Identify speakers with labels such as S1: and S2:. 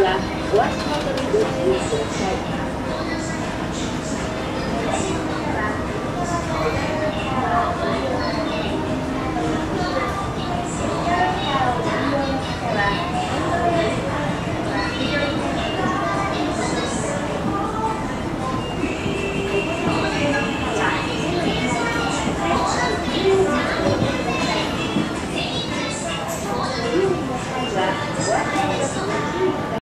S1: left, what's happening left, left, left,